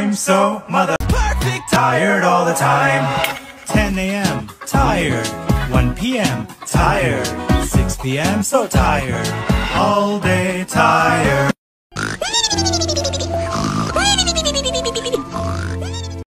I'm so mother perfect tired all the time. 10 a.m. tired, 1 p.m. tired, 6 p.m. so tired, all day tired.